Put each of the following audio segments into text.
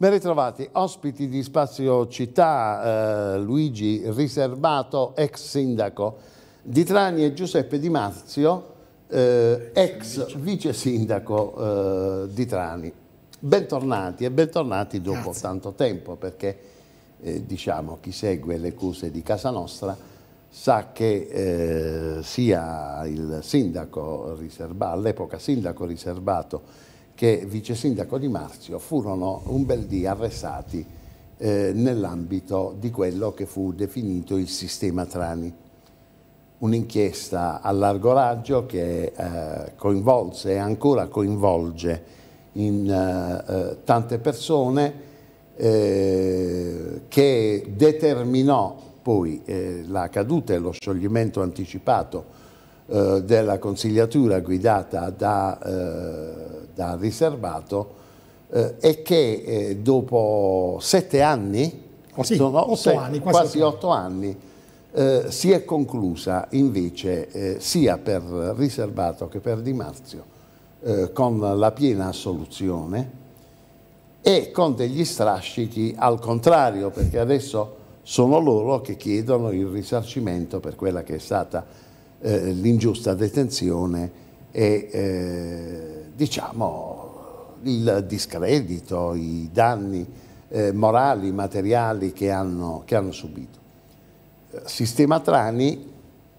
Ben ritrovati, ospiti di Spazio Città, eh, Luigi Riservato, ex sindaco di Trani e Giuseppe Di Marzio, eh, ex vice sindaco eh, di Trani. Bentornati e bentornati dopo Grazie. tanto tempo perché eh, diciamo chi segue le cose di casa nostra sa che eh, sia il sindaco riservato, all'epoca sindaco riservato che vice sindaco di Marzio furono un bel dì arrestati eh, nell'ambito di quello che fu definito il sistema Trani. Un'inchiesta a largo raggio che eh, coinvolse e ancora coinvolge in eh, eh tante persone eh, che determinò poi eh, la caduta e lo scioglimento anticipato della consigliatura guidata da da riservato eh, e che eh, dopo sette anni, sì, otto se, anni quasi, quasi otto anni, eh, si è conclusa invece eh, sia per riservato che per Di Marzio eh, con la piena assoluzione e con degli strascichi al contrario, perché adesso sono loro che chiedono il risarcimento per quella che è stata eh, l'ingiusta detenzione e diciamo, il discredito, i danni eh, morali, materiali che hanno, che hanno subito. Sistema Trani,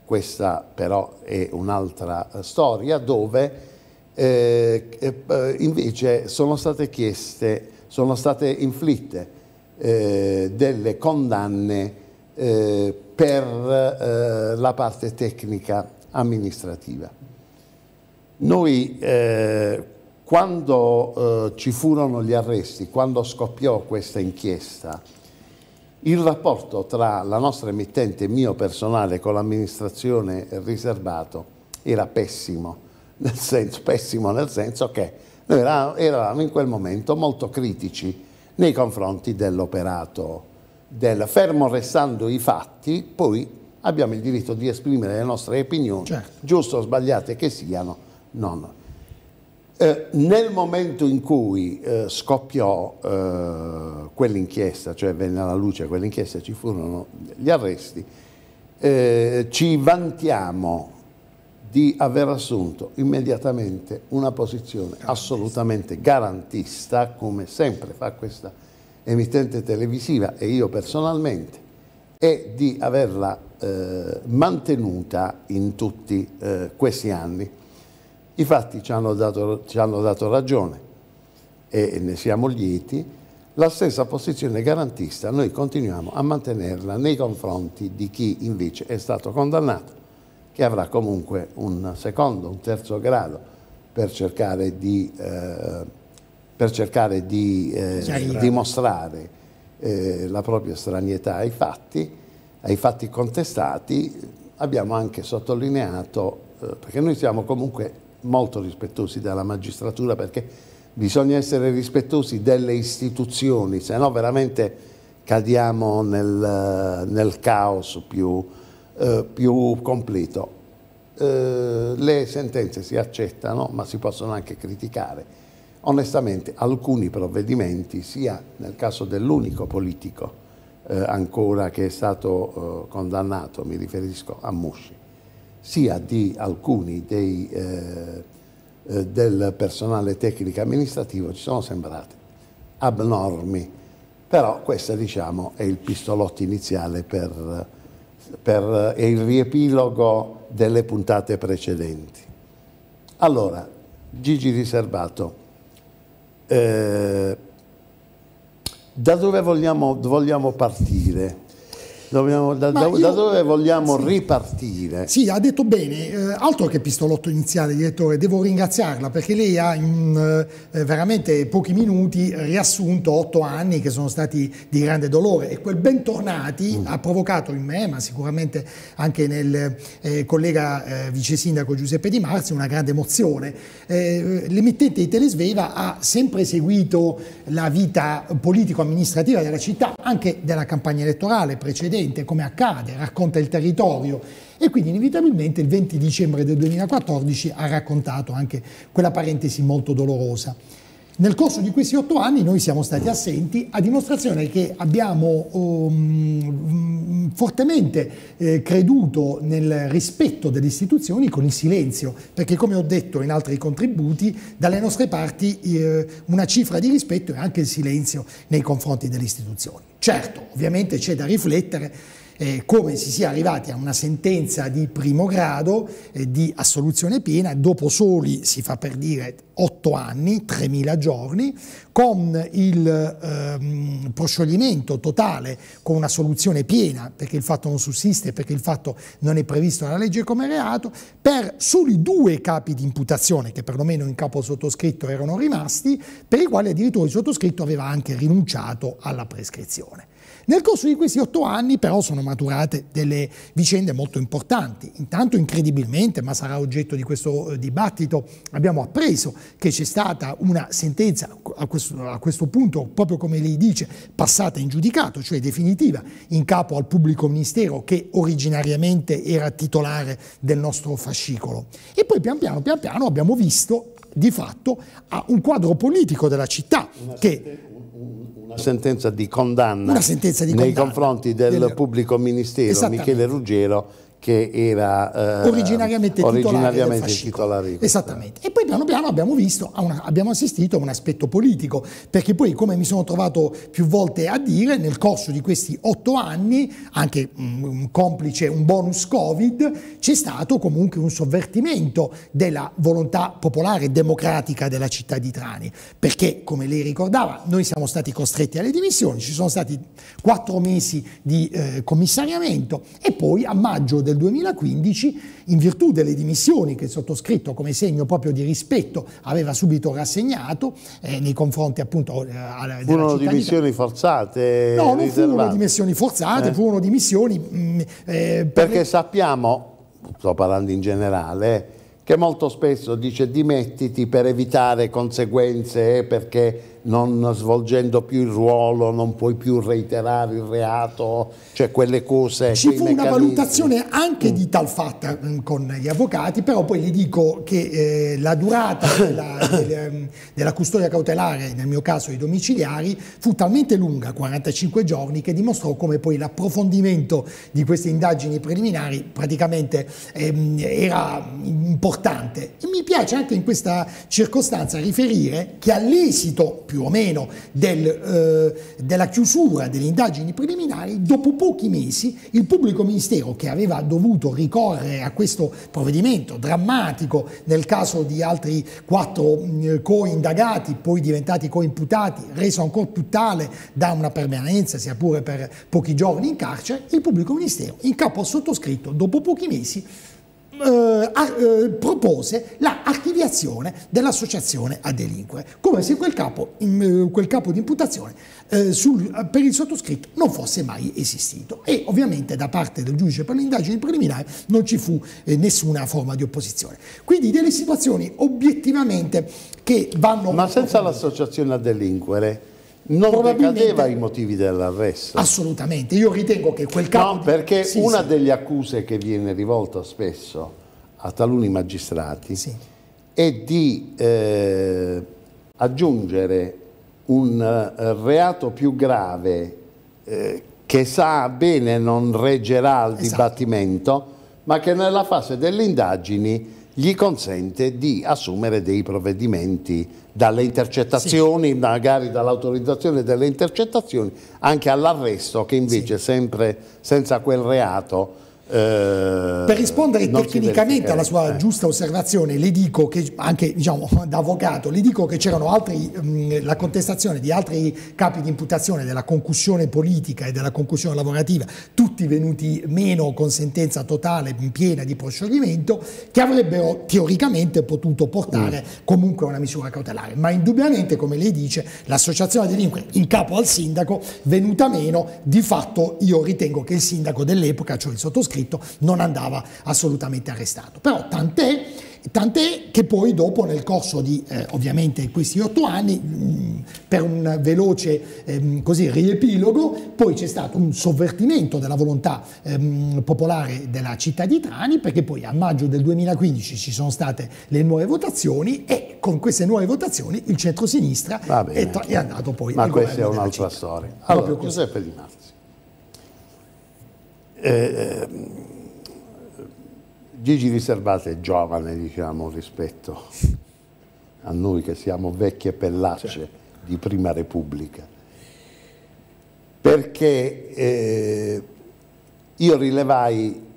questa però è un'altra storia, dove eh, eh, invece sono state chieste, sono state inflitte eh, delle condanne eh, per eh, la parte tecnica amministrativa. Noi eh, quando eh, ci furono gli arresti, quando scoppiò questa inchiesta, il rapporto tra la nostra emittente mio personale con l'amministrazione riservato era pessimo, nel senso, pessimo nel senso che noi eravamo in quel momento molto critici nei confronti dell'operato, del, fermo restando i fatti, poi abbiamo il diritto di esprimere le nostre opinioni, certo. giusto o sbagliate che siano, No, no. Eh, nel momento in cui eh, scoppiò eh, quell'inchiesta, cioè venne alla luce quell'inchiesta, ci furono gli arresti, eh, ci vantiamo di aver assunto immediatamente una posizione assolutamente garantista, come sempre fa questa emittente televisiva e io personalmente, e di averla eh, mantenuta in tutti eh, questi anni. I fatti ci hanno dato, ci hanno dato ragione e ne siamo lieti. La stessa posizione garantista noi continuiamo a mantenerla nei confronti di chi invece è stato condannato, che avrà comunque un secondo, un terzo grado per cercare di, eh, per cercare di eh, dimostrare eh, la propria stranietà ai fatti, ai fatti contestati. Abbiamo anche sottolineato, eh, perché noi siamo comunque molto rispettosi della magistratura perché bisogna essere rispettosi delle istituzioni, se no veramente cadiamo nel, nel caos più, eh, più completo. Eh, le sentenze si accettano ma si possono anche criticare. Onestamente alcuni provvedimenti, sia nel caso dell'unico politico eh, ancora che è stato eh, condannato, mi riferisco a Musci, sia di alcuni dei, eh, eh, del personale tecnico amministrativo ci sono sembrate abnormi, però questo diciamo è il pistolotto iniziale per, per il riepilogo delle puntate precedenti. Allora, Gigi Riservato, eh, da dove vogliamo, vogliamo partire? Dobbiamo, da, da, io, da, dove vogliamo sì, ripartire? Sì, ha detto bene, eh, altro che pistolotto iniziale, direttore, devo ringraziarla perché lei ha in eh, veramente pochi minuti riassunto otto anni che sono stati di grande dolore e quel bentornati mm. ha provocato in me, ma sicuramente anche nel eh, collega eh, vice sindaco Giuseppe Di Marzi, una grande emozione. Eh, l'emittente di Telesveva ha sempre seguito la vita politico-amministrativa della città, anche della campagna elettorale precedente precedente, come accade, racconta il territorio e quindi inevitabilmente il 20 dicembre del 2014 ha raccontato anche quella parentesi molto dolorosa. Nel corso di questi otto anni noi siamo stati assenti a dimostrazione che abbiamo um, fortemente eh, creduto nel rispetto delle istituzioni con il silenzio, perché come ho detto in altri contributi, dalle nostre parti eh, una cifra di rispetto è anche il silenzio nei confronti delle istituzioni. Certo, ovviamente c'è da riflettere eh, come si sia arrivati a una sentenza di primo grado eh, di assoluzione piena dopo soli, si fa per dire, otto anni, 3.000 giorni, con il ehm, proscioglimento totale, con una soluzione piena, perché il fatto non sussiste, perché il fatto non è previsto nella legge come reato, per soli due capi di imputazione, che perlomeno in capo sottoscritto erano rimasti, per i quali addirittura il sottoscritto aveva anche rinunciato alla prescrizione. Nel corso di questi otto anni però sono maturate delle vicende molto importanti. Intanto incredibilmente, ma sarà oggetto di questo eh, dibattito, abbiamo appreso che c'è stata una sentenza a questo, a questo punto, proprio come lei dice, passata in giudicato, cioè definitiva, in capo al pubblico ministero che originariamente era titolare del nostro fascicolo. E poi pian piano, pian piano abbiamo visto di fatto un quadro politico della città che sentenza di condanna, sentenza di nei condanna. confronti del, del pubblico ministero Michele Ruggero che era eh, originariamente, originariamente titolare. Esattamente. E poi piano piano abbiamo visto, una, abbiamo assistito a un aspetto politico, perché poi come mi sono trovato più volte a dire, nel corso di questi otto anni, anche un complice, un bonus Covid, c'è stato comunque un sovvertimento della volontà popolare e democratica della città di Trani, perché come lei ricordava, noi siamo stati costretti alle dimissioni, ci sono stati quattro mesi di eh, commissariamento e poi a maggio del 2015, in virtù delle dimissioni che il sottoscritto come segno proprio di rispetto aveva subito rassegnato eh, nei confronti appunto eh, della Furono dimissioni forzate? No, non furono dimissioni forzate, eh. furono dimissioni... Mh, mm, eh, per Perché le... sappiamo, sto parlando in generale, che molto spesso dice dimettiti per evitare conseguenze perché non svolgendo più il ruolo non puoi più reiterare il reato, cioè quelle cose. Ci fu una valutazione anche mm. di tal fatta mm, con gli avvocati, però poi gli dico che eh, la durata della, della, mm, della, custodia cautelare, nel mio caso i domiciliari, fu talmente lunga, 45 giorni, che dimostrò come poi l'approfondimento di queste indagini preliminari praticamente ehm, era importante. E mi piace anche in questa circostanza riferire che all'esito più o meno del, eh, della chiusura delle indagini preliminari, dopo pochi mesi il pubblico ministero che aveva dovuto ricorrere a questo provvedimento drammatico nel caso di altri quattro eh, co-indagati, poi diventati co-imputati, reso ancora più tale da una permanenza, sia pure per pochi giorni in carcere, il pubblico ministero in capo al sottoscritto, dopo pochi mesi, eh, eh, propose l'archiviazione dell'associazione a delinquere, come se quel capo, in, eh, quel capo di imputazione eh, sul, per il sottoscritto non fosse mai esistito e ovviamente da parte del giudice per le indagini preliminari non ci fu eh, nessuna forma di opposizione. Quindi delle situazioni obiettivamente che vanno... Ma senza l'associazione a delinquere non decadeva i motivi dell'arresto. Assolutamente, io ritengo che quel caso... No, perché sì, una sì. delle accuse che viene rivolta spesso a taluni magistrati sì. è di eh, aggiungere un eh, reato più grave eh, che sa bene non reggerà al esatto. dibattimento, ma che nella fase delle indagini gli consente di assumere dei provvedimenti dalle intercettazioni, sì. magari dall'autorizzazione delle intercettazioni, anche all'arresto che invece sì. sempre senza quel reato per rispondere tecnicamente alla sua eh. giusta osservazione, le dico che, anche diciamo, da avvocato, le dico che c'erano altri, mh, la contestazione di altri capi di imputazione della concussione politica e della concussione lavorativa, tutti venuti meno con sentenza totale piena di proscioglimento, che avrebbero teoricamente potuto portare mm. comunque a una misura cautelare. Ma indubbiamente, come lei dice, l'associazione delinquenti in capo al sindaco, venuta meno, di fatto io ritengo che il sindaco dell'epoca, cioè il sottoscritto, scritto non andava assolutamente arrestato. Però tant'è tant'è che poi dopo nel corso di eh, ovviamente questi otto anni, mh, per un veloce ehm, così, riepilogo, poi c'è stato un sovvertimento della volontà ehm, popolare della città di Trani, perché poi a maggio del 2015 ci sono state le nuove votazioni e con queste nuove votazioni il centro-sinistra è, è, andato poi Ma questa è un'altra storia. Allora, Giuseppe Di Marzi. Eh, Gigi Riservato è giovane, diciamo, rispetto a noi che siamo vecchie pellacce certo. di Prima Repubblica. Perché eh, io rilevai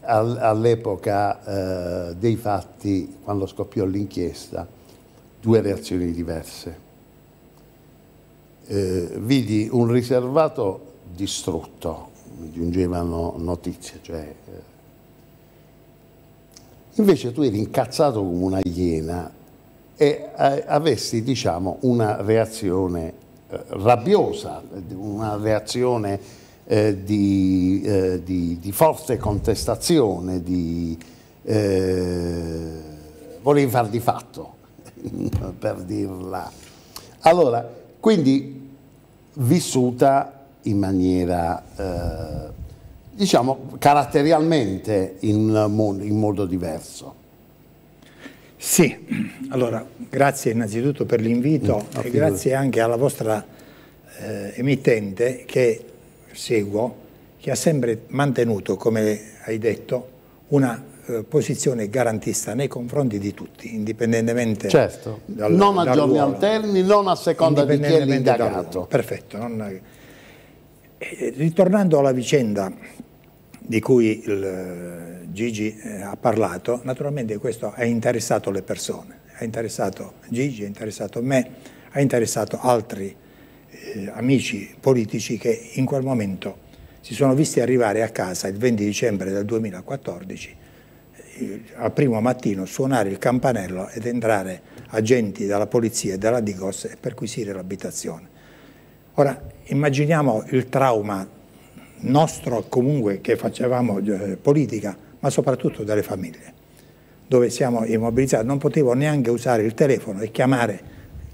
al, all'epoca eh, dei fatti, quando scoppiò l'inchiesta, due reazioni diverse. Eh, vidi un riservato distrutto, mi giungevano notizie, cioè, eh, invece tu eri incazzato come una iena e eh, avessi diciamo, una reazione eh, rabbiosa, una reazione eh, di, eh, di, di, forte contestazione, di, eh, volevi far di fatto, per dirla. Allora, quindi vissuta in maniera, eh, diciamo, caratterialmente in, in modo diverso. Sì, allora grazie innanzitutto per l'invito mm, e grazie anche alla vostra eh, emittente che seguo, che ha sempre mantenuto, come hai detto, una eh, posizione garantista nei confronti di tutti, indipendentemente certo. dal, non a dal giorni ruolo, alterni, non a seconda di chi è l'indagato. Perfetto. Non, eh, ritornando alla vicenda di cui Gigi eh, ha parlato, naturalmente questo ha interessato le persone, ha interessato Gigi, ha interessato me, ha interessato altri eh, amici politici che in quel momento si sono visti arrivare a casa il 20 dicembre del 2014 eh, al primo mattino suonare il campanello ed entrare agenti della polizia e della Digos e perquisire l'abitazione. Ora, immaginiamo il trauma nostro comunque che facevamo eh, politica, ma soprattutto delle famiglie, dove siamo immobilizzati. Non potevo neanche usare il telefono e chiamare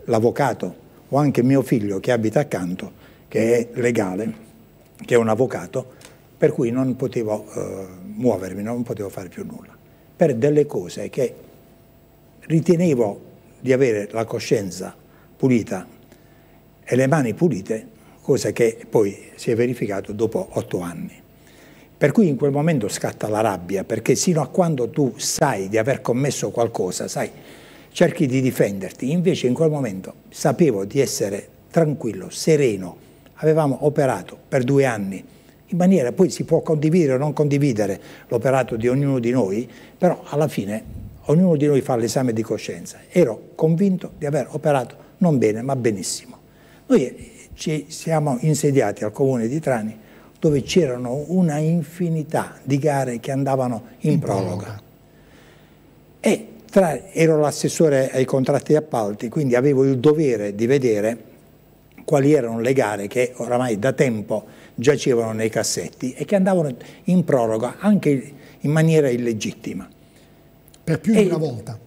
l'avvocato o anche mio figlio che abita accanto, che è legale, che è un avvocato, per cui non potevo eh, muovermi, non potevo fare più nulla, per delle cose che ritenevo di avere la coscienza pulita e le mani pulite, cosa che poi si è verificato dopo otto anni. Per cui in quel momento scatta la rabbia, perché sino a quando tu sai di aver commesso qualcosa, sai, cerchi di difenderti, invece in quel momento sapevo di essere tranquillo, sereno, avevamo operato per due anni in maniera, poi si può condividere o non condividere l'operato di ognuno di noi, però alla fine ognuno di noi fa l'esame di coscienza. Ero convinto di aver operato non bene, ma benissimo. Noi ci siamo insediati al comune di Trani dove c'erano una infinità di gare che andavano in, in prologa. E tra, ero l'assessore ai contratti di appalti, quindi avevo il dovere di vedere quali erano le gare che oramai da tempo giacevano nei cassetti e che andavano in proroga anche in maniera illegittima. Per più di una volta.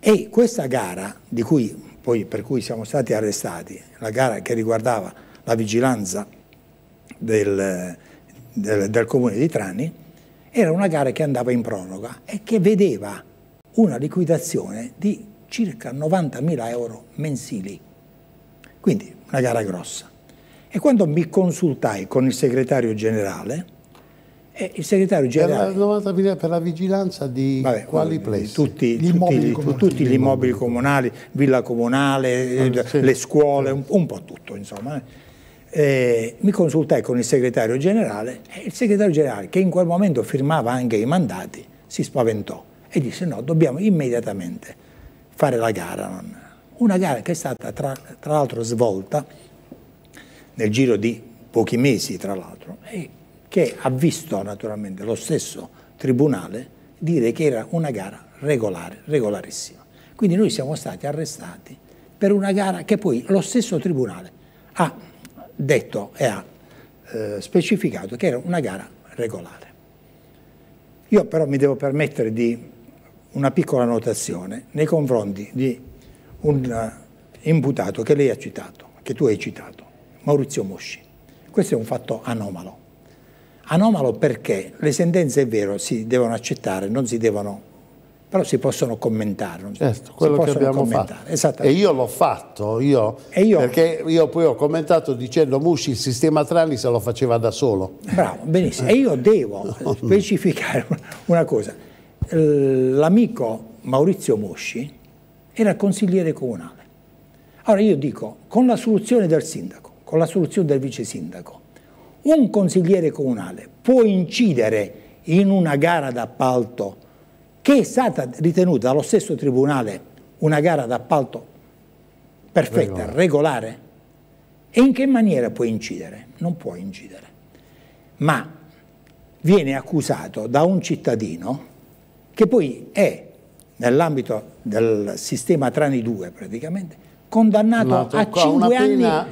E questa gara, di cui poi per cui siamo stati arrestati, la gara che riguardava la vigilanza del, del, del comune di Trani, era una gara che andava in proroga e che vedeva una liquidazione di circa 90.000 euro mensili, quindi una gara grossa. E quando mi consultai con il segretario generale, e il segretario generale... Per la, 90.000 per la vigilanza di Vabbè, quali plessi? Tutti gli, immobili, tutti, comunali. tutti gli immobili comunali, villa comunale, ah, sì. le scuole, un, un, po' tutto insomma. Eh, mi consultai con il segretario generale e il segretario generale, che in quel momento firmava anche i mandati, si spaventò e disse no, dobbiamo immediatamente fare la gara. Una gara che è stata tra, tra l'altro svolta nel giro di pochi mesi, tra l'altro, che ha visto naturalmente lo stesso tribunale dire che era una gara regolare, regolarissima. Quindi noi siamo stati arrestati per una gara che poi lo stesso tribunale ha detto e ha eh, specificato che era una gara regolare. Io però mi devo permettere di una piccola notazione nei confronti di un eh, imputato che lei ha citato, che tu hai citato, Maurizio Mosci. Questo è un fatto anomalo. Anomalo perché le sentenze, è vero, si devono accettare, non si devono, però si possono commentare. Non certo, quello che abbiamo fatto. E io l'ho fatto, io, io, perché io poi ho commentato dicendo Musci il sistema Trani se lo faceva da solo. Bravo, benissimo. E io devo specificare una cosa. L'amico Maurizio Mosci era consigliere comunale. Allora io dico, con la soluzione del sindaco, con la soluzione del vice sindaco, un consigliere comunale può incidere in una gara d'appalto che è stata ritenuta dallo stesso tribunale una gara d'appalto perfetta, regolare. regolare. E in che maniera può incidere? Non può incidere. Ma viene accusato da un cittadino che poi è, nell'ambito del sistema Trani 2 praticamente, condannato a 5, anni, a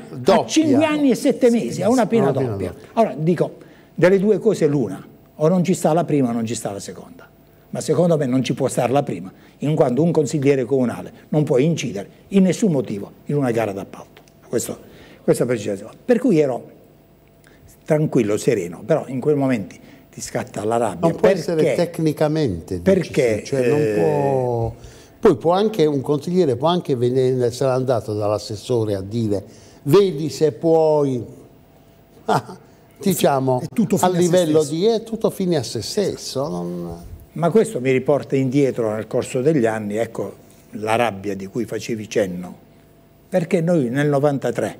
5 anni e 7 mesi, a una pena, doppia. doppia. Allora dico, delle due cose l'una, o non ci sta la prima o non ci sta la seconda. Ma secondo me non ci può stare la prima, in quanto un consigliere comunale non può incidere in nessun motivo in una gara d'appalto. Questo, questa precisazione. Per cui ero tranquillo, sereno, però in quei momenti ti scatta la rabbia. Non può perché, essere tecnicamente. Perché? Cioè eh, può, poi può anche, un consigliere può anche venire, essere andato dall'assessore a dire vedi se puoi, ah, diciamo, a livello a di è tutto fine a se stesso. Non... Ma questo mi riporta indietro nel corso degli anni, ecco la rabbia di cui facevi cenno, perché noi nel 93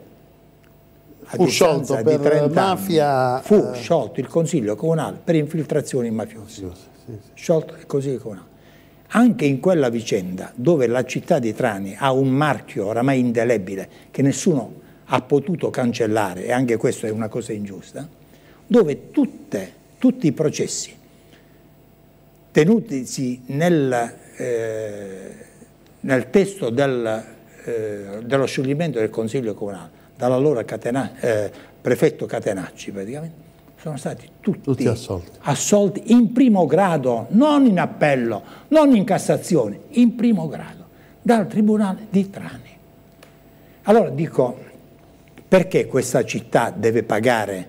fu sciolto per mafia. Anni, fu eh... sciolto il Consiglio Comunale per infiltrazioni mafiose. Sì, sì. Sciolto il Consiglio Comunale. Anche in quella vicenda, dove la città di Trani ha un marchio oramai indelebile che nessuno ha potuto cancellare, e anche questo è una cosa ingiusta, dove tutte, tutti i processi tenutisi nel, eh, nel testo del, eh, dello scioglimento del Consiglio Comunale, dall'allora eh, prefetto Catenacci praticamente, sono stati tutti, tutti assolti. assolti. in primo grado, non in appello, non in Cassazione, in primo grado, dal Tribunale di Trani. Allora dico, perché questa città deve pagare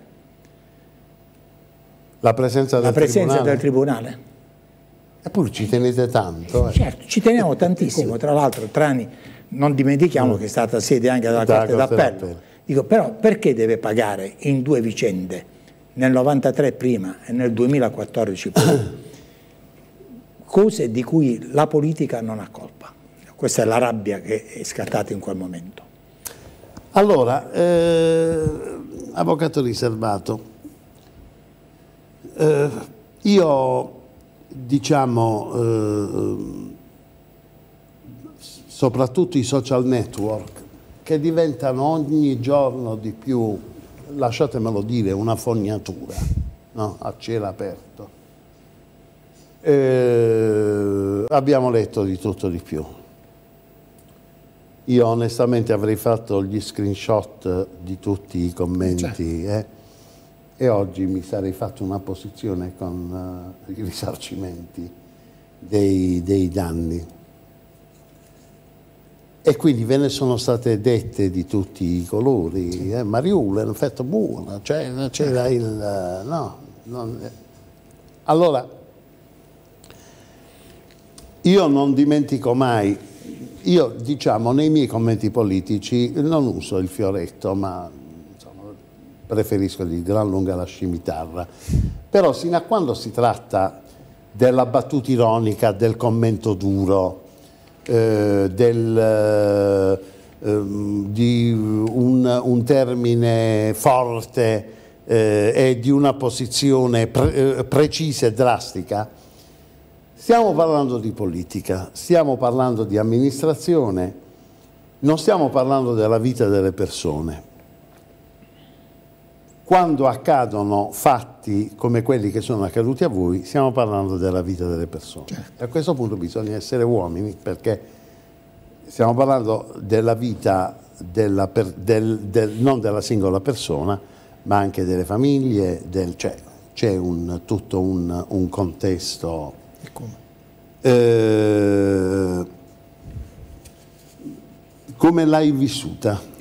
la presenza del la presenza tribunale? Del tribunale? Eppure ci tenete tanto. Eh. Certo, ci teniamo tantissimo, tra l'altro Trani non dimentichiamo no. che è stata sede anche della da Corte d'Appello. Dico, però perché deve pagare in due vicende, nel 93 prima e nel 2014 poi, cose di cui la politica non ha colpa? Questa è la rabbia che è scattata in quel momento. Allora, eh, avvocato riservato, eh, io diciamo eh, soprattutto i social network, che diventano ogni giorno di più, lasciatemelo dire, una fognatura no? a cielo aperto. Eh, abbiamo letto di tutto di più. Io onestamente avrei fatto gli screenshot di tutti i commenti certo. eh? e oggi mi sarei fatto una posizione con uh, i risarcimenti dei, dei danni. E quindi ve ne sono state dette di tutti i colori. Eh? Mariulla è un effetto buono, cioè c'era il... No, non, allora, io non dimentico mai, io diciamo nei miei commenti politici non uso il fioretto, ma insomma, preferisco di gran lunga la scimitarra, però sino a quando si tratta della battuta ironica, del commento duro, eh, del, eh, ehm, di un, un, termine forte eh, e di una posizione pre, eh, precisa e drastica, stiamo parlando di politica, stiamo parlando di amministrazione, non stiamo parlando della vita delle persone quando accadono fatti come quelli che sono accaduti a voi, stiamo parlando della vita delle persone. Certo. A questo punto bisogna essere uomini perché stiamo parlando della vita della per, del, del, non della singola persona, ma anche delle famiglie, del, cioè, c'è un, tutto un, un contesto Eh, come l'hai vissuta?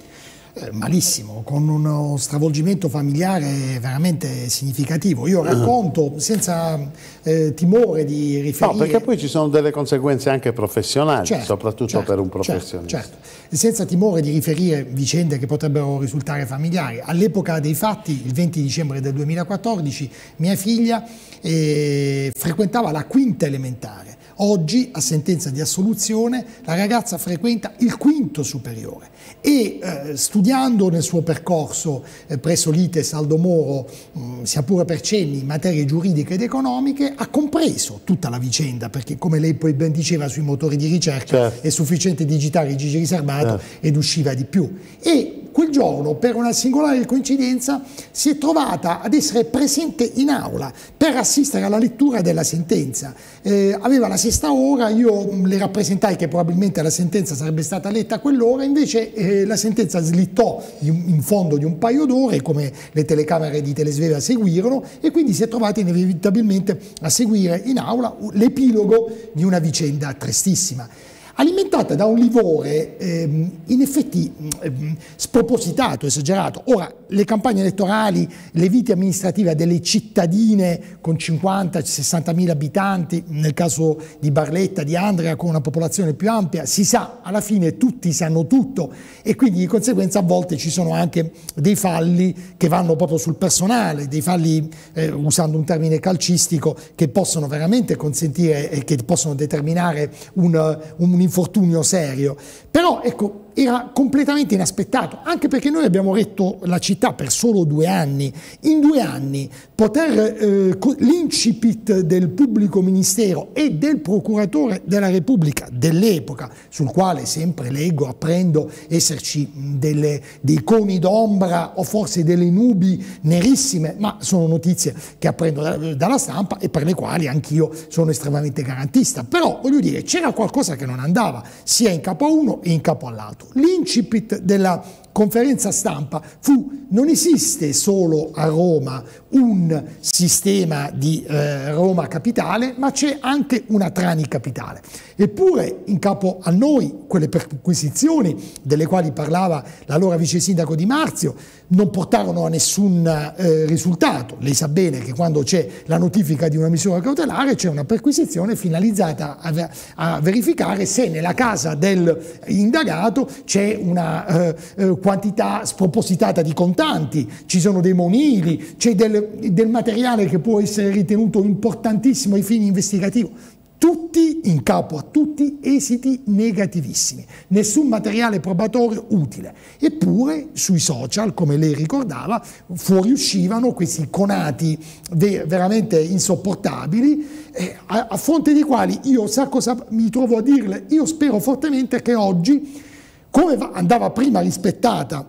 Eh, malissimo, con uno stravolgimento familiare veramente significativo. Io racconto senza eh, timore di riferire... No, perché poi ci sono delle conseguenze anche professionali, certo, soprattutto certo, per un certo, professionista. Certo, certo. Senza timore di riferire vicende che potrebbero risultare familiari. All'epoca dei fatti, il 20 dicembre del 2014, mia figlia eh, frequentava la quinta elementare. Oggi, a sentenza di assoluzione, la ragazza frequenta il quinto superiore e eh, studiando nel suo percorso eh, presso l'ITES Aldo Moro, mh, sia pure per cenni, materie giuridiche ed economiche, ha compreso tutta la vicenda, perché come lei poi ben diceva sui motori di ricerca certo. è sufficiente digitare Gigi Riservato certo. ed usciva di più. E quel giorno, per una singolare coincidenza, si è trovata ad essere presente in aula per assistere alla lettura della sentenza. Eh, aveva la sesta ora, io le rappresentai che probabilmente la sentenza sarebbe stata letta a quell'ora, invece eh, la sentenza slittò in fondo di un paio d'ore, come le telecamere di Telesveva seguirono, e quindi si è trovata inevitabilmente a seguire in aula l'epilogo di una vicenda tristissima alimentata da un livore ehm, in effetti ehm, spropositato, esagerato. Ora, le campagne elettorali, le vite amministrative delle cittadine con 50-60 mila abitanti, nel caso di Barletta, di Andrea, con una popolazione più ampia, si sa, alla fine tutti sanno tutto e quindi di conseguenza a volte ci sono anche dei falli che vanno proprio sul personale, dei falli, eh, usando un termine calcistico, che possono veramente consentire e che possono determinare un, un infortunio serio. Però ecco, era completamente inaspettato, anche perché noi abbiamo retto la città per solo due anni. In due anni poter eh, l'incipit del pubblico ministero e del procuratore della Repubblica dell'epoca, sul quale sempre leggo, apprendo esserci delle, dei coni d'ombra o forse delle nubi nerissime, ma sono notizie che apprendo da, dalla stampa e per le quali anch'io sono estremamente garantista. Però voglio dire, c'era qualcosa che non andava, sia in capo a uno e in capo all'altro. L'incipit della conferenza stampa fu non esiste solo a Roma un sistema di eh, Roma capitale, ma c'è anche una Trani capitale. Eppure in capo a noi quelle perquisizioni delle quali parlava l'allora vice sindaco Di Marzio non portarono a nessun eh, risultato. Lei sa bene che quando c'è la notifica di una misura cautelare c'è una perquisizione finalizzata a, a, verificare se nella casa del indagato c'è una eh, eh quantità spropositata di contanti, ci sono dei monili, c'è del, del materiale che può essere ritenuto importantissimo ai fini investigativi. Tutti in capo a tutti esiti negativissimi, nessun materiale probatorio utile. Eppure sui social, come lei ricordava, fuoriuscivano questi conati veramente insopportabili, eh, a, fronte dei quali io sa cosa mi trovo a dirle, io spero fortemente che oggi, come andava prima rispettata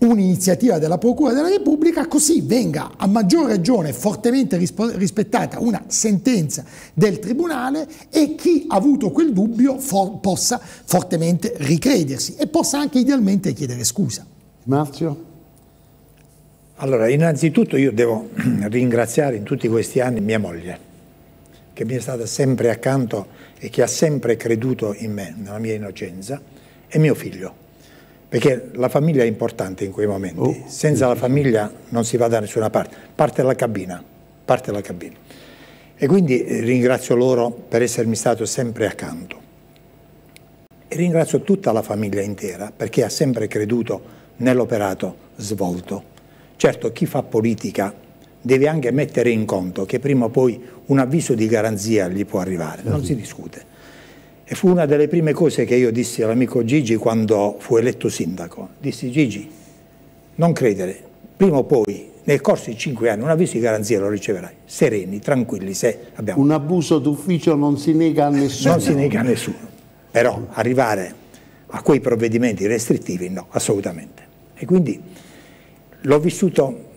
un'iniziativa della Procura della Repubblica, così venga a maggior ragione fortemente rispettata una sentenza del Tribunale e chi ha avuto quel dubbio for possa fortemente ricredersi e possa anche idealmente chiedere scusa. Marzio? Allora, innanzitutto io devo ringraziare in tutti questi anni mia moglie, che mi è stata sempre accanto e che ha sempre creduto in me, nella mia innocenza, e mio figlio perché la famiglia è importante in quei momenti, oh. senza la famiglia non si va da nessuna parte, parte la cabina, parte la cabina. E quindi eh, ringrazio loro per essermi stato sempre accanto. E ringrazio tutta la famiglia intera perché ha sempre creduto nell'operato svolto. Certo, chi fa politica deve anche mettere in conto che prima o poi un avviso di garanzia gli può arrivare, non si discute. E fu una delle prime cose che io dissi all'amico Gigi quando fu eletto sindaco. Dissi Gigi, non credere, prima o poi nel corso di cinque anni un avviso di garanzia lo riceverai, sereni, tranquilli. Se abbiamo... Un abuso d'ufficio non si nega a nessuno. Non si nega a nessuno, però arrivare a quei provvedimenti restrittivi no, assolutamente. E quindi l'ho vissuto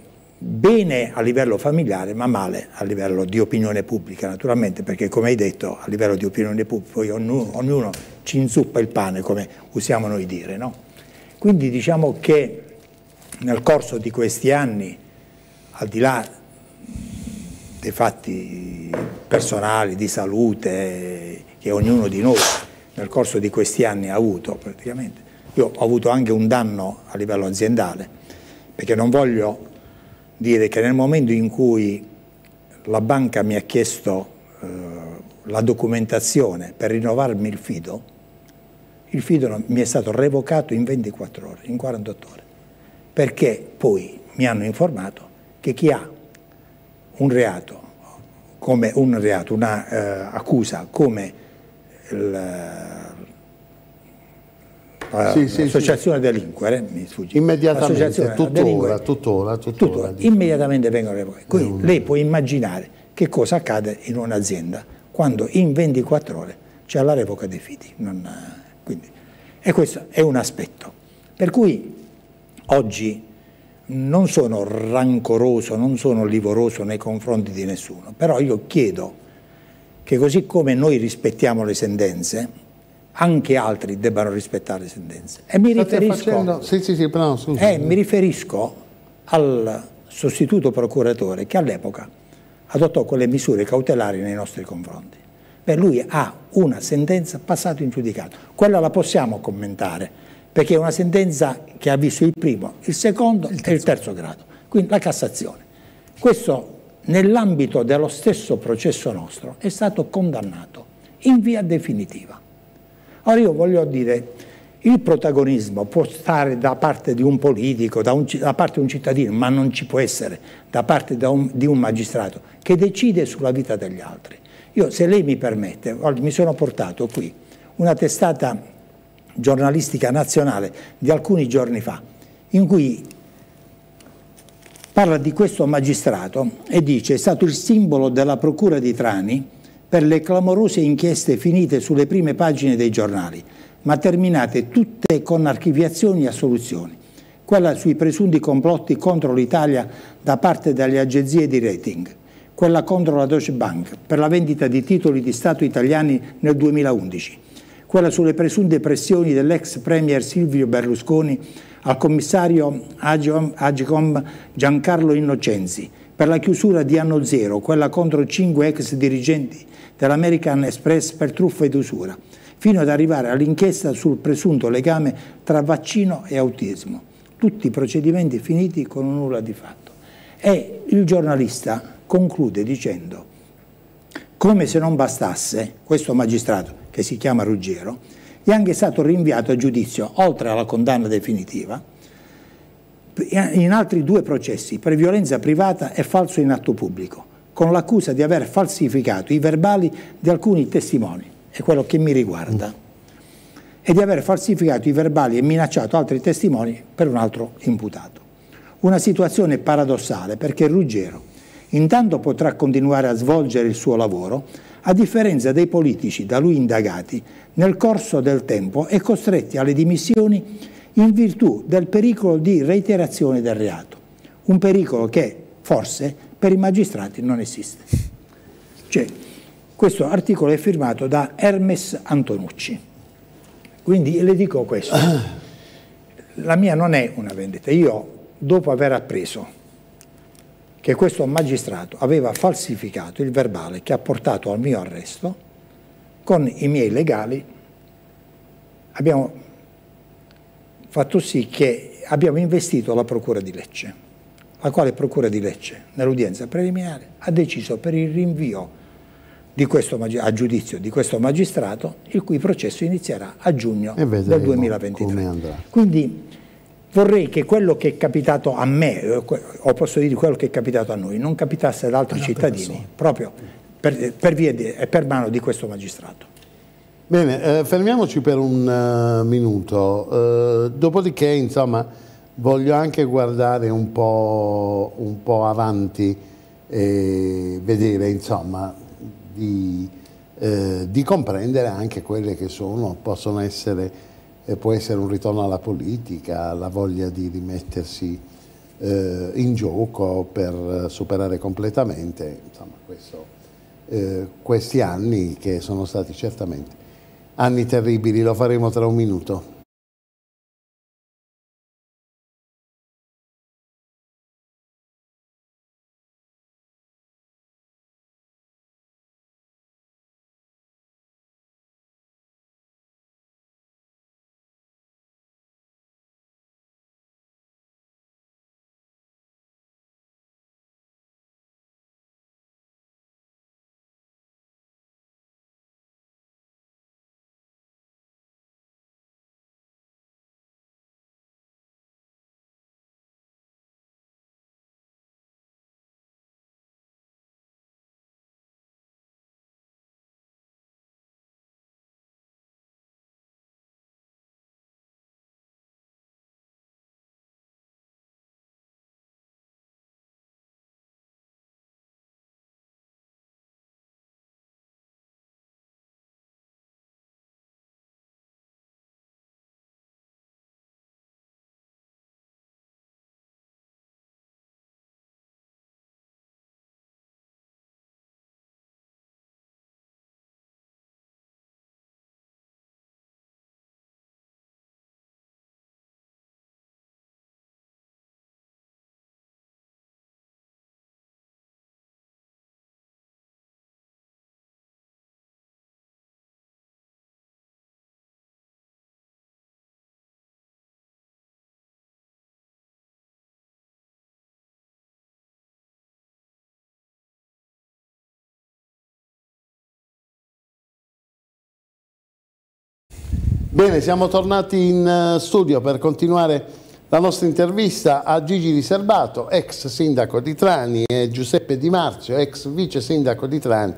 bene a livello familiare ma male a livello di opinione pubblica naturalmente perché come hai detto a livello di opinione pubblica poi ognuno, ognuno ci inzuppa il pane come usiamo noi dire no? quindi diciamo che nel corso di questi anni al di là dei fatti personali, di salute che ognuno di noi nel corso di questi anni ha avuto praticamente. Io ho avuto anche un danno a livello aziendale, perché non voglio dire che nel momento in cui la banca mi ha chiesto eh, la documentazione per rinnovarmi il fido, il fido mi è stato revocato in 24 ore, in 48 ore, perché poi mi hanno informato che chi ha un reato, come un reato, una eh, come l'associazione sì, sì, delinquere, mi sfugge. Immediatamente, tuttora, tuttora, tuttora, immediatamente vengono revocati. Quindi lei può immaginare che cosa accade in un'azienda quando in 24 ore c'è la revoca dei fidi. Non, quindi, e questo è un aspetto. Per cui oggi non sono rancoroso, non sono livoroso nei confronti di nessuno, però io chiedo che così come noi rispettiamo le sentenze, anche altri debbano rispettare le sentenze. E mi riferisco, sì, sì, sì, no, eh, mi riferisco al sostituto procuratore che all'epoca adottò quelle misure cautelari nei nostri confronti. Beh, lui ha una sentenza passata in giudicato, quella la possiamo commentare, perché è una sentenza che ha visto il primo, il secondo il e il terzo grado, quindi la Cassazione. Questo nell'ambito dello stesso processo nostro è stato condannato in via definitiva. Ora io voglio dire, il protagonismo può stare da parte di un politico, da, un, da parte di un cittadino, ma non ci può essere da parte un, di un magistrato che decide sulla vita degli altri. Io, se lei mi permette, mi sono portato qui una testata giornalistica nazionale di alcuni giorni fa, in cui parla di questo magistrato e dice è stato il simbolo della procura di Trani per le clamorose inchieste finite sulle prime pagine dei giornali, ma terminate tutte con archiviazioni e assoluzioni. Quella sui presunti complotti contro l'Italia da parte delle agenzie di rating, quella contro la Deutsche Bank per la vendita di titoli di Stato italiani nel 2011, quella sulle presunte pressioni dell'ex premier Silvio Berlusconi al commissario Agicom Giancarlo Innocenzi per la chiusura di anno zero, quella contro cinque ex dirigenti dell'American Express per truffa ed usura, fino ad arrivare all'inchiesta sul presunto legame tra vaccino e autismo. Tutti i procedimenti finiti con un nulla di fatto. E il giornalista conclude dicendo, come se non bastasse, questo magistrato, che si chiama Ruggero, è anche stato rinviato a giudizio, oltre alla condanna definitiva, in altri due processi, per violenza privata e falso in atto pubblico con l'accusa di aver falsificato i verbali di alcuni testimoni, è quello che mi riguarda, e di aver falsificato i verbali e minacciato altri testimoni per un altro imputato. Una situazione paradossale perché Ruggero intanto potrà continuare a svolgere il suo lavoro, a differenza dei politici da lui indagati nel corso del tempo e costretti alle dimissioni in virtù del pericolo di reiterazione del reato, un pericolo che forse per i magistrati non esiste. Cioè, questo articolo è firmato da Hermes Antonucci. Quindi le dico questo, la mia non è una vendetta, io dopo aver appreso che questo magistrato aveva falsificato il verbale che ha portato al mio arresto, con i miei legali abbiamo fatto sì che abbiamo investito la Procura di Lecce la quale Procura di Lecce, nell'udienza preliminare, ha deciso per il rinvio questo, a giudizio di questo magistrato, il cui processo inizierà a giugno del 2023. Quindi vorrei che quello che è capitato a me, eh, o posso dire quello che è capitato a noi, non capitasse ad altri cittadini, proprio per, per via e per mano di questo magistrato. Bene, eh, fermiamoci per un uh, minuto, uh, dopodiché insomma voglio anche guardare un po', un po avanti e vedere insomma di, eh, di, comprendere anche quelle che sono, possono essere, eh, può essere un ritorno alla politica, la voglia di rimettersi eh, in gioco per superare completamente insomma, questo, questi anni che sono stati certamente anni terribili, lo faremo tra un minuto. Bene, siamo tornati in eh, studio per continuare la nostra intervista a Gigi Riserbato, ex sindaco di Trani, e Giuseppe Di Marzio, ex vice sindaco di Trani,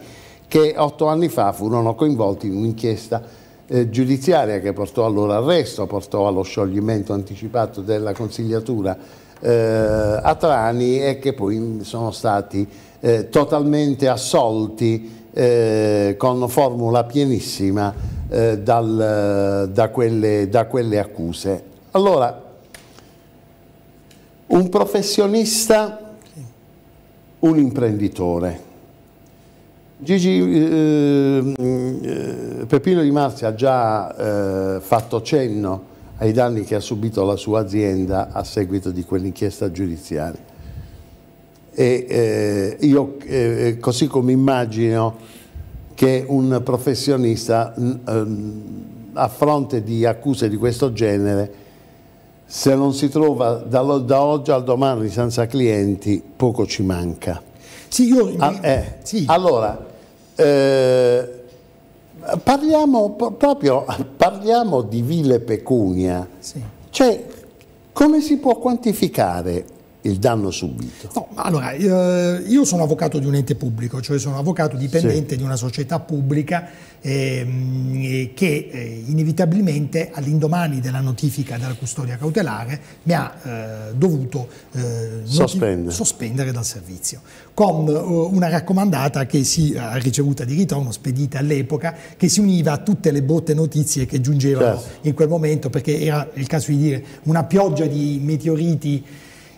che otto anni fa furono coinvolti in un'inchiesta eh, giudiziaria che portò al loro arresto, portò allo scioglimento anticipato della consigliatura eh, a Trani e che poi sono stati eh, totalmente assolti eh, con formula pienissima eh, dal, da, quelle, da quelle accuse. Allora, un professionista, un imprenditore. Gigi eh, eh, Peppino Di Marzia ha già eh, fatto cenno ai danni che ha subito la sua azienda a seguito di quell'inchiesta giudiziaria e eh, io eh, così come immagino che un professionista eh, a fronte di accuse di questo genere se non si trova da, da oggi al domani senza clienti poco ci manca sì, io, ah, eh, sì. allora eh, parliamo proprio parliamo di vile pecunia sì. cioè come si può quantificare il danno subito? No, allora, eh, io sono avvocato di un ente pubblico, cioè sono avvocato dipendente sì. di una società pubblica ehm, che eh, inevitabilmente all'indomani della notifica della custodia cautelare mi ha eh, dovuto eh, sospendere. sospendere. dal servizio, con una raccomandata che si ha ricevuta di ritorno, spedita all'epoca, che si univa a tutte le botte notizie che giungevano certo. in quel momento, perché era il caso di dire una pioggia di meteoriti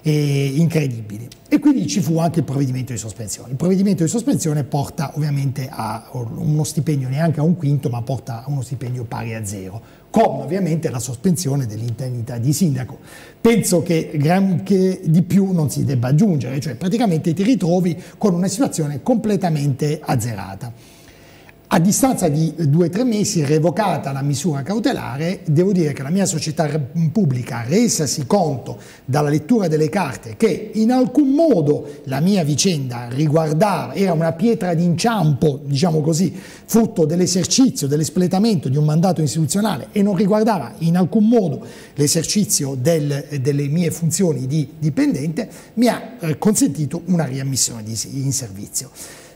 eh, incredibili. E quindi ci fu anche il provvedimento di sospensione. Il provvedimento di sospensione porta ovviamente a uno stipendio neanche a un quinto, ma porta a uno stipendio pari a zero, con ovviamente la sospensione dell'indennità di sindaco. Penso che granché di più non si debba aggiungere, cioè praticamente ti ritrovi con una situazione completamente azzerata. A distanza di due o tre mesi, revocata la misura cautelare, devo dire che la mia società pubblica, resasi conto dalla lettura delle carte che in alcun modo la mia vicenda riguardava, era una pietra d'inciampo, diciamo così, frutto dell'esercizio, dell'espletamento di un mandato istituzionale e non riguardava in alcun modo l'esercizio del, delle mie funzioni di dipendente, mi ha eh, consentito una riammissione in servizio.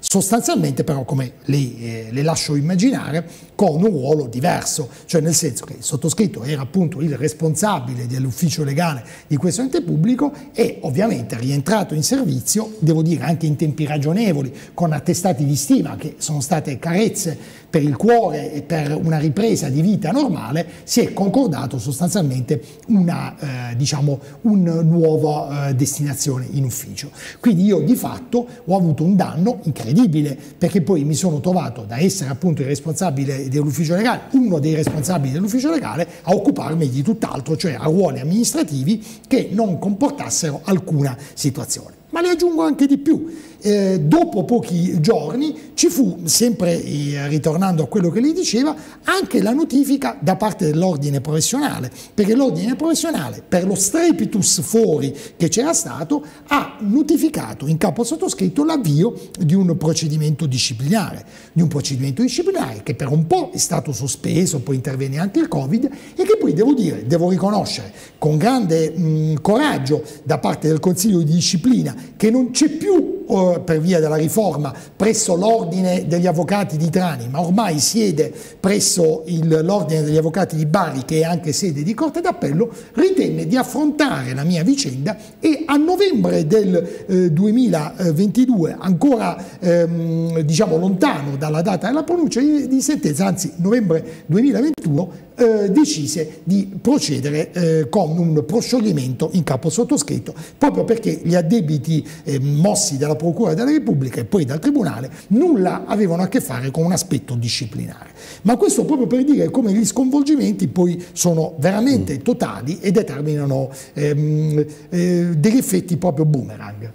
Sostanzialmente però, come lei, eh, le lascio immaginare, con un ruolo diverso, cioè nel senso che il sottoscritto era appunto il responsabile dell'ufficio legale di questo ente pubblico e ovviamente rientrato in servizio, devo dire anche in tempi ragionevoli, con attestati di stima che sono state carezze per il cuore e per una ripresa di vita normale, si è concordato sostanzialmente una, eh, diciamo, una nuova eh, destinazione in ufficio. Quindi io di fatto ho avuto un danno incredibile perché poi mi sono trovato da essere appunto il responsabile dell'ufficio legale, uno dei responsabili dell'ufficio legale, a occuparmi di tutt'altro, cioè a ruoli amministrativi che non comportassero alcuna situazione. Ma ne aggiungo anche di più. Eh, dopo pochi giorni ci fu, sempre eh, ritornando a quello che lei diceva, anche la notifica da parte dell'ordine professionale, perché l'ordine professionale, per lo strepitus fuori che c'era stato, ha notificato in capo sottoscritto l'avvio di un procedimento disciplinare, di un procedimento disciplinare che per un po' è stato sospeso, poi intervenne anche il Covid e che poi devo dire, devo riconoscere con grande mh, coraggio da parte del Consiglio di disciplina che non c'è più per via della riforma presso l'ordine degli avvocati di Trani, ma ormai siede presso l'ordine degli avvocati di Bari, che è anche sede di Corte d'Appello, ritenne di affrontare la mia vicenda e a novembre del eh, 2022, ancora ehm, diciamo lontano dalla data della pronuncia di, di sentenza, anzi novembre 2021, eh, decise di procedere eh, con un proscioglimento in capo sottoscritto, proprio perché gli addebiti eh, mossi dalla Procura della Repubblica e poi dal Tribunale nulla avevano a che fare con un aspetto disciplinare. Ma questo proprio per dire come gli sconvolgimenti poi sono veramente mm. totali e determinano ehm, eh, degli effetti proprio boomerang.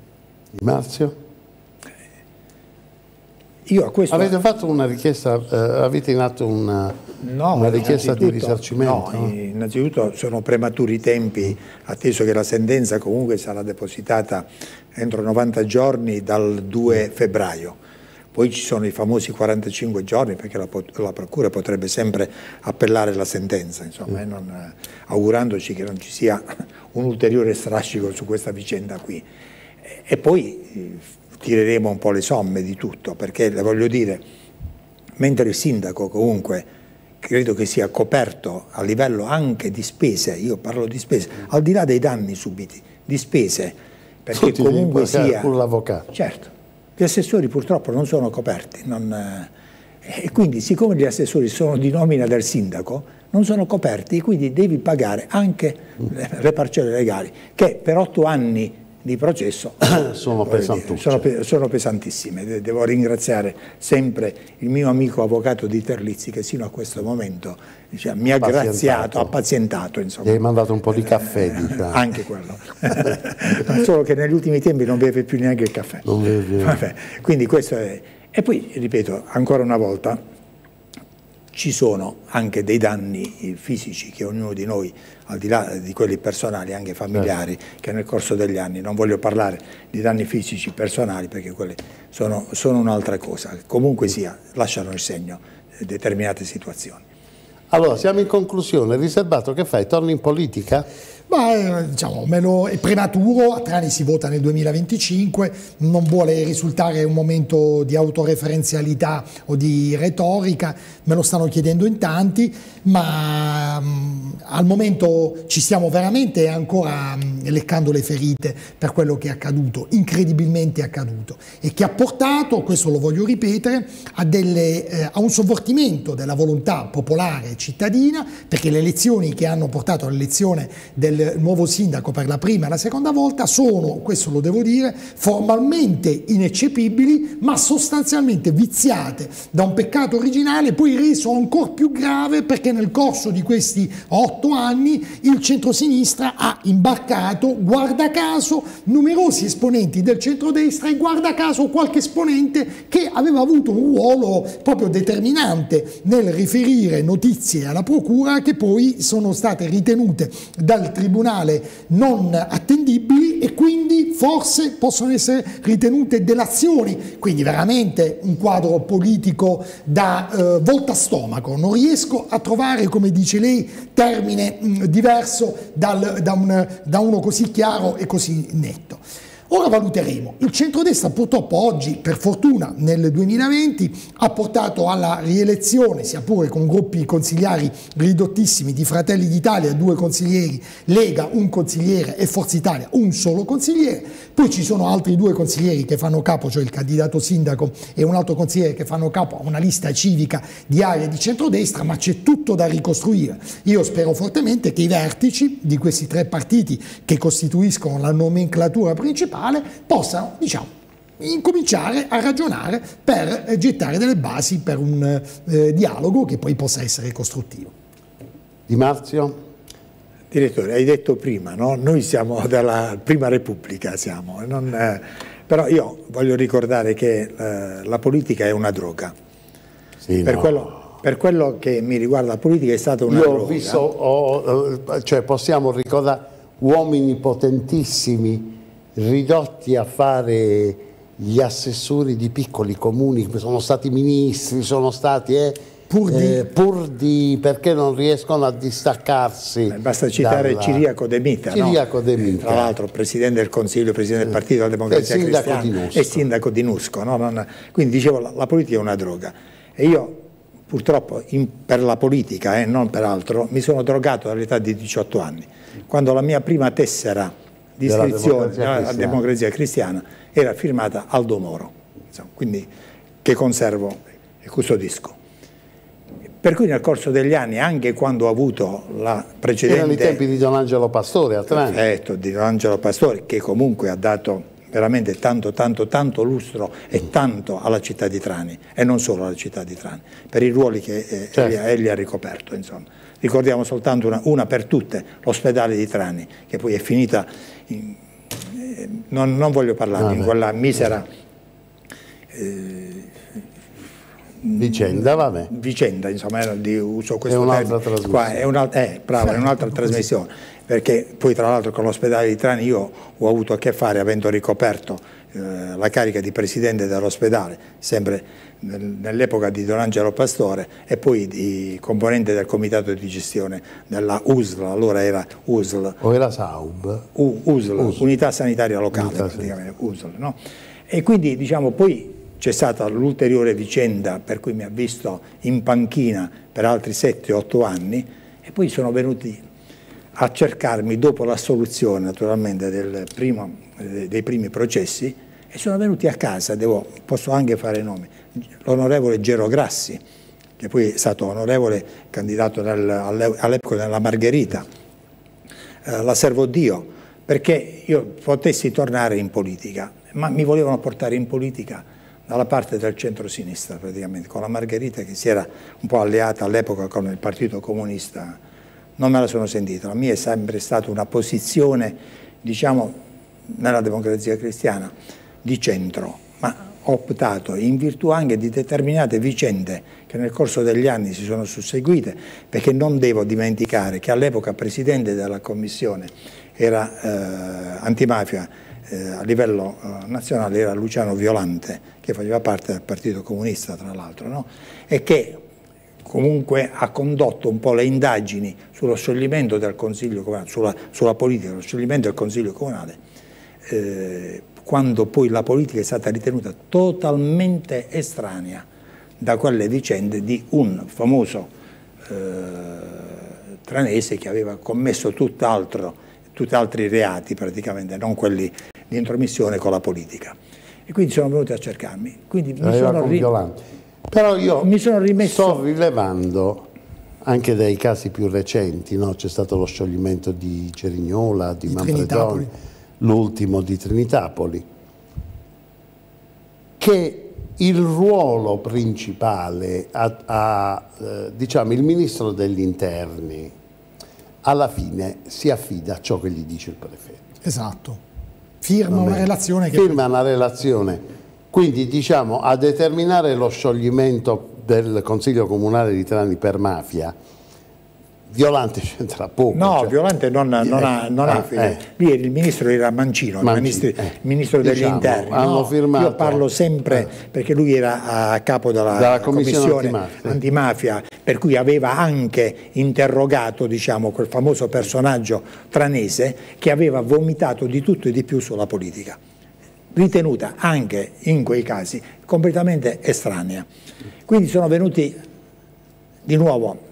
Marzio? Avete fatto una richiesta, eh, avete in atto una No, una richiesta di risarcimento? No, innanzitutto sono prematuri i tempi, atteso che la sentenza comunque sarà depositata entro 90 giorni dal 2 febbraio. Poi ci sono i famosi 45 giorni perché la, la Procura potrebbe sempre appellare la sentenza, insomma, mm. non, eh, augurandoci che non ci sia un ulteriore strascico su questa vicenda qui. E poi eh, tireremo un po' le somme di tutto, perché le voglio dire, mentre il sindaco comunque credo che sia coperto a livello anche di spese, io parlo di spese, al di là dei danni subiti, di spese, perché Tutti comunque sia... Pure l'avvocato. Certo, gli assessori purtroppo non sono coperti, non, eh, e quindi siccome gli assessori sono di nomina del sindaco, non sono coperti, quindi devi pagare anche le parcelle legali, che per otto anni di processo sono, sono, sono, pesantissime. Devo ringraziare sempre il mio amico avvocato di Terlizzi che sino a questo momento diciamo, mi ha graziato, ha pazientato. Insomma. Gli hai mandato un po' di caffè, eh, diciamo. Anche quello. Solo che negli ultimi tempi non beve più neanche il caffè. Vabbè, quindi questo è... E poi, ripeto, ancora una volta, ci sono anche dei danni fisici che ognuno di noi, al di là di quelli personali, anche familiari, certo. che nel corso degli anni, non voglio parlare di danni fisici personali perché quelli sono, sono un'altra cosa, comunque sia, lasciano il segno determinate situazioni. Allora, siamo in conclusione, riservato che fai? Torni in politica? Ma eh, diciamo, lo, è prematuro, a Trani si vota nel 2025, non vuole risultare un momento di autoreferenzialità o di retorica, me lo stanno chiedendo in tanti, ma um, al momento ci stiamo veramente ancora um, leccando le ferite per quello che è accaduto, incredibilmente accaduto, e che ha portato, questo lo voglio ripetere, a, delle, eh, a un sovvertimento della volontà popolare cittadina, perché le elezioni che hanno portato all'elezione del del nuovo sindaco per la prima e la seconda volta sono, questo lo devo dire, formalmente ineccepibili ma sostanzialmente viziate da un peccato originale poi reso ancora più grave perché nel corso di questi otto anni il centrosinistra ha imbarcato, guarda caso, numerosi esponenti del centrodestra e guarda caso qualche esponente che aveva avuto un ruolo proprio determinante nel riferire notizie alla procura che poi sono state ritenute dal tribunale tribunale non attendibili e quindi forse possono essere ritenute delazioni, quindi veramente un quadro politico da eh, volta stomaco. Non riesco a trovare, come dice lei, termine mh, diverso dal, da, un, da uno così chiaro e così netto. Ora valuteremo. Il centrodestra purtroppo oggi, per fortuna, nel 2020 ha portato alla rielezione, sia pure con gruppi consigliari ridottissimi, di Fratelli d'Italia, due consiglieri, Lega, un consigliere e Forza Italia, un solo consigliere. Poi ci sono altri due consiglieri che fanno capo, cioè il candidato sindaco e un altro consigliere che fanno capo a una lista civica di aree di centrodestra, ma c'è tutto da ricostruire. Io spero fortemente che i vertici di questi tre partiti che costituiscono la nomenclatura principale municipale possano diciamo, incominciare a ragionare per eh, gettare delle basi per un eh, dialogo che poi possa essere costruttivo. Di Marzio? Direttore, hai detto prima, no? noi siamo dalla prima Repubblica, siamo, non, eh, però io voglio ricordare che eh, la politica è una droga. Sì, per, no. quello, per, quello, che mi riguarda la politica è stata una io droga. Ho visto, ho, cioè possiamo ricordare uomini potentissimi ridotti a fare gli assessori di piccoli comuni, sono stati ministri, sono stati... Eh, pur, di... Eh, pur di... perché non riescono a distaccarsi. Eh, basta citare dalla... Ciriaco De Mita, Ciriaco no? De Mita. tra l'altro Presidente del Consiglio, Presidente del Partito della Democrazia e Cristiana e Sindaco di Nusco. No? Non... Quindi dicevo, la, la, politica è una droga e io purtroppo in, per la politica e eh, non per altro mi sono drogato all'età di 18 anni, quando la mia prima tessera di iscrizione alla democrazia cristiana era firmata Aldo Moro, insomma, quindi che conservo e custodisco. Per cui nel corso degli anni, anche quando ho avuto la precedente... Erano i tempi di Don Angelo Pastore a Trani. Perfetto, di Don Angelo Pastore, che comunque ha dato veramente tanto, tanto, tanto lustro e tanto alla città di Trani, e non solo alla città di Trani, per i ruoli che eh, certo. egli, egli, ha ricoperto. Insomma. Ricordiamo soltanto una, una per tutte, l'ospedale di Trani, che poi è finita non, non, voglio parlare in quella misera eh, vicenda, vabbè. vicenda, insomma, di uso questo è un'altra trasmissione. è un'altra eh, è un'altra trasmissione, perché poi tra l'altro con l'ospedale di Trani io ho avuto a che fare, avendo ricoperto eh, la carica di presidente dell'ospedale, sempre nell'epoca di Don Angelo Pastore e poi di componente del comitato di gestione della USL, allora era USL. O era SAUB? U, USL, USL, Unità Sanitaria Locale Unità praticamente, USL. No? E quindi diciamo poi c'è stata l'ulteriore vicenda per cui mi ha visto in panchina per altri 7-8 anni e poi sono venuti a cercarmi dopo l'assoluzione naturalmente del primo, dei primi processi e sono venuti a casa, devo, posso anche fare nomi, l'onorevole Gero Grassi, che poi è stato onorevole candidato all'epoca della Margherita, eh, la servo Dio, perché io potessi tornare in politica, ma mi volevano portare in politica dalla parte del centro-sinistra praticamente, con la Margherita che si era un po' alleata all'epoca con il Partito Comunista, non me la sono sentita, la mia è sempre stata una posizione, diciamo, nella democrazia cristiana di centro, ma ho optato in virtù anche di determinate vicende che nel corso degli anni si sono susseguite, perché non devo dimenticare che all'epoca presidente della commissione era eh, antimafia eh, a livello eh, nazionale era Luciano Violante, che faceva parte del Partito Comunista tra l'altro, no? e che comunque ha condotto un po' le indagini sullo scioglimento del Consiglio Comunale, sulla, sulla politica, lo scioglimento del Consiglio Comunale, eh, quando poi la politica è stata ritenuta totalmente estranea da quelle vicende di un famoso eh, tranese che aveva commesso tutt'altro, tutt'altri reati praticamente, non quelli di intromissione con la politica. E quindi sono venuti a cercarmi. Quindi mi sono, ri... Però io mi sono rimesso... sto rilevando anche dai casi più recenti, no? c'è stato lo scioglimento di Cerignola, di, di Manfredoni l'ultimo di Trinitapoli, che il ruolo principale a, a eh, diciamo, il ministro degli interni alla fine si affida a ciò che gli dice il prefetto. Esatto, firma una relazione. Che... Firma una relazione, quindi diciamo a determinare lo scioglimento del Consiglio Comunale di Trani per mafia Violante c'entra poco. No, cioè. Violante non, non eh, ha, non ha eh, eh. Lì il ministro era Mancino, Mancino il ministro, eh. ministro degli diciamo, interni. Hanno no, firmato. Io parlo sempre eh. perché lui era a capo della, della commissione, commissione antimafia. antimafia. per cui aveva anche interrogato diciamo, quel famoso personaggio tranese che aveva vomitato di tutto e di più sulla politica, ritenuta anche in quei casi completamente estranea. Quindi sono venuti di nuovo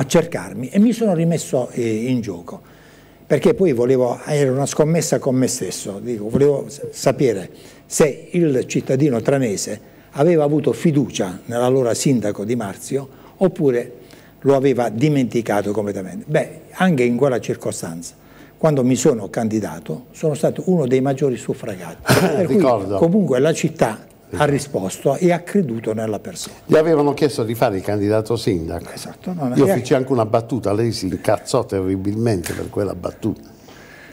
a cercarmi e mi sono rimesso eh, in gioco perché poi volevo, era una scommessa con me stesso, Dico, volevo sapere se il cittadino tranese aveva avuto fiducia nell'allora sindaco di Marzio oppure lo aveva dimenticato completamente. Beh, anche in quella circostanza, quando mi sono candidato, sono stato uno dei maggiori suffragati. Per cui, comunque la città ha risposto e ha creduto nella persona. Gli avevano chiesto di fare il candidato sindaco. Esatto, Io feci anche una battuta, lei si incazzò terribilmente per quella battuta.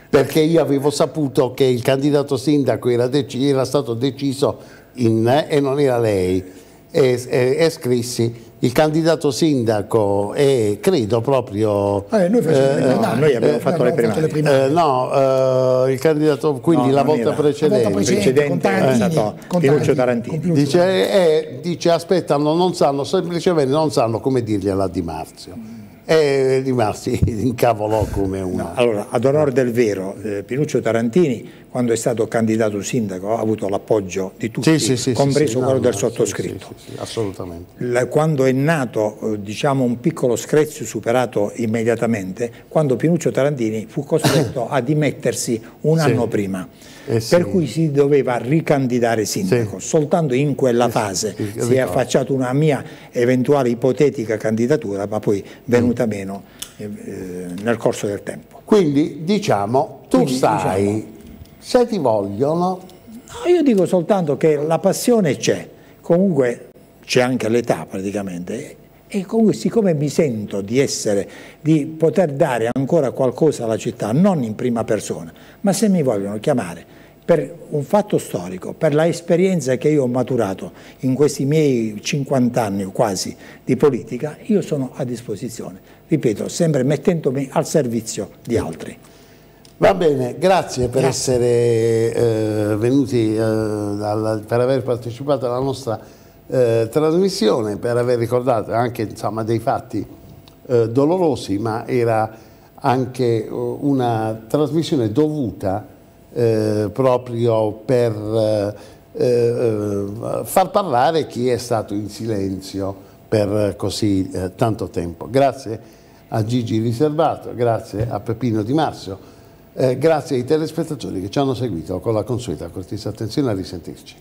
Perché io avevo saputo che il candidato sindaco era, era stato deciso in, eh, e non era lei. e, e, e scrissi il candidato sindaco e credo proprio eh, noi, eh, no, noi, abbiamo eh, fatto le primarie, le primarie. Eh, no eh, il candidato quindi no, la, volta precedente, la volta precedente. è stato Pinuccio Tarantini dice, eh, dice aspettano non sanno semplicemente non sanno come dirgliela Di Marzio. E Di Marzi incavolò come una... Allora, ad onore del vero, eh, Pinuccio Tarantini, quando è stato candidato sindaco, ha avuto l'appoggio di tutti, sì, sì, compreso quello no, del sottoscritto. assolutamente. Quando è nato, eh, diciamo, un piccolo screzio superato immediatamente, quando Pinuccio Tarantini fu costretto a dimettersi un anno prima eh per cui si doveva ricandidare sindaco. Soltanto in quella fase sì, si è affacciata una mia eventuale ipotetica candidatura, ma poi venuta mm. meno eh, eh, nel corso del tempo. Quindi diciamo, tu Quindi, sai, diciamo, se ti vogliono... No, io dico soltanto che la passione c'è, comunque c'è anche l'età praticamente, e comunque siccome mi sento di essere, di poter dare ancora qualcosa alla città, non in prima persona, ma se mi vogliono chiamare per un fatto storico, per l'esperienza che io ho maturato in questi miei 50 anni quasi di politica, io sono a disposizione, ripeto, sempre mettendomi al servizio di altri. Va bene, grazie per Grazie. essere eh, venuti, eh, al- per aver partecipato alla nostra eh, trasmissione, per aver ricordato anche insomma, dei fatti eh, dolorosi, ma era anche eh, una trasmissione dovuta eh, proprio per far parlare chi è stato in silenzio per così tanto tempo. Grazie a Gigi Riservato, grazie a Peppino Di Marzio. Eh, grazie ai telespettatori che ci hanno seguito con la consueta cortese attenzione a risentirci.